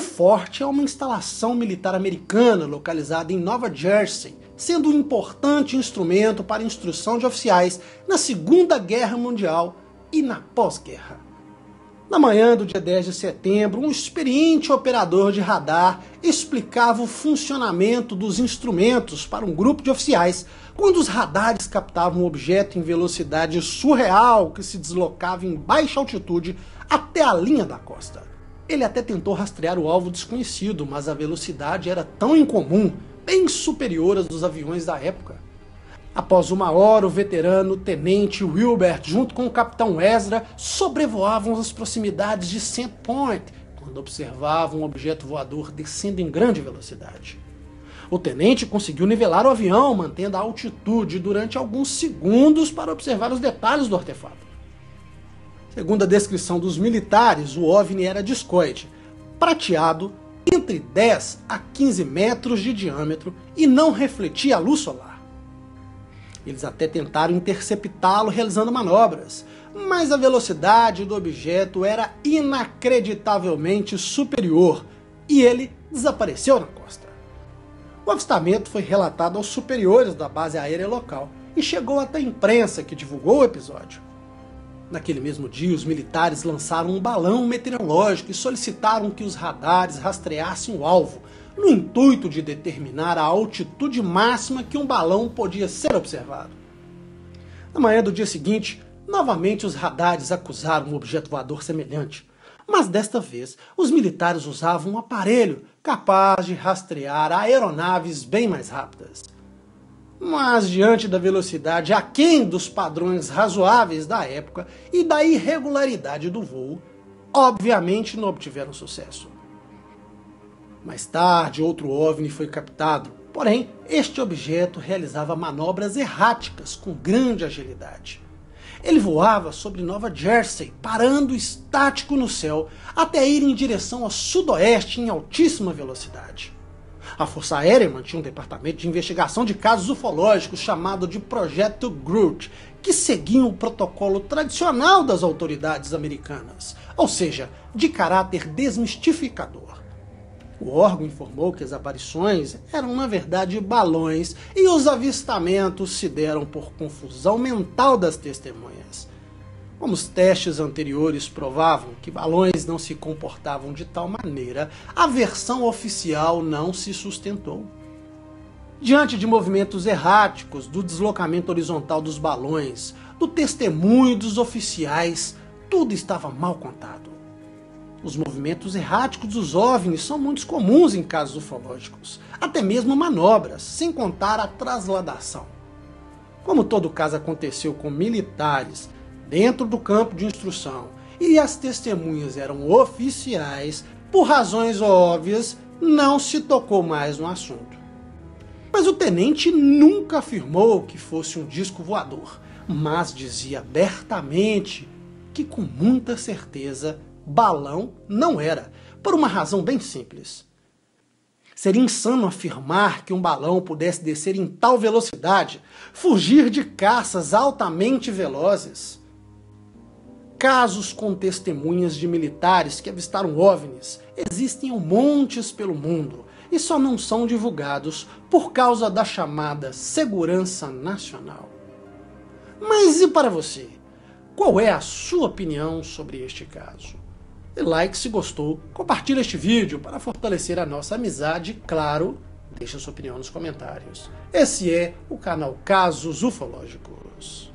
Fort é uma instalação militar americana localizada em Nova Jersey, sendo um importante instrumento para instrução de oficiais na Segunda Guerra Mundial e na pós-guerra. Na manhã do dia 10 de setembro, um experiente operador de radar explicava o funcionamento dos instrumentos para um grupo de oficiais quando os radares captavam um objeto em velocidade surreal que se deslocava em baixa altitude até a linha da costa. Ele até tentou rastrear o alvo desconhecido, mas a velocidade era tão incomum, bem superior às dos aviões da época. Após uma hora, o veterano tenente Wilbert, junto com o capitão Ezra, sobrevoavam as proximidades de Sandpoint quando observavam um objeto voador descendo em grande velocidade. O tenente conseguiu nivelar o avião, mantendo a altitude durante alguns segundos para observar os detalhes do artefato. Segundo a descrição dos militares, o OVNI era discoide, prateado, entre 10 a 15 metros de diâmetro e não refletia a luz solar. Eles até tentaram interceptá-lo realizando manobras, mas a velocidade do objeto era inacreditavelmente superior e ele desapareceu na costa. O avistamento foi relatado aos superiores da base aérea local e chegou até a imprensa que divulgou o episódio. Naquele mesmo dia, os militares lançaram um balão meteorológico e solicitaram que os radares rastreassem o alvo, no intuito de determinar a altitude máxima que um balão podia ser observado. Na manhã do dia seguinte, novamente os radares acusaram um objeto voador semelhante, mas desta vez os militares usavam um aparelho capaz de rastrear aeronaves bem mais rápidas. Mas diante da velocidade aquém dos padrões razoáveis da época e da irregularidade do voo, obviamente não obtiveram sucesso. Mais tarde, outro OVNI foi captado, porém, este objeto realizava manobras erráticas com grande agilidade. Ele voava sobre Nova Jersey, parando estático no céu, até ir em direção a sudoeste em altíssima velocidade. A Força Aérea mantinha um departamento de investigação de casos ufológicos chamado de Projeto Groot, que seguia o protocolo tradicional das autoridades americanas, ou seja, de caráter desmistificador. O órgão informou que as aparições eram, na verdade, balões e os avistamentos se deram por confusão mental das testemunhas. Como os testes anteriores provavam que balões não se comportavam de tal maneira, a versão oficial não se sustentou. Diante de movimentos erráticos, do deslocamento horizontal dos balões, do testemunho dos oficiais, tudo estava mal contado. Os movimentos erráticos dos OVNIs são muito comuns em casos ufológicos, até mesmo manobras, sem contar a trasladação. Como todo caso aconteceu com militares dentro do campo de instrução e as testemunhas eram oficiais, por razões óbvias, não se tocou mais no assunto. Mas o tenente nunca afirmou que fosse um disco voador, mas dizia abertamente que com muita certeza balão não era, por uma razão bem simples. Seria insano afirmar que um balão pudesse descer em tal velocidade, fugir de caças altamente velozes. Casos com testemunhas de militares que avistaram OVNIs existem um montes pelo mundo e só não são divulgados por causa da chamada segurança nacional. Mas e para você? Qual é a sua opinião sobre este caso? Dê like se gostou, compartilhe este vídeo para fortalecer a nossa amizade, claro, deixe sua opinião nos comentários. Esse é o canal Casos Ufológicos.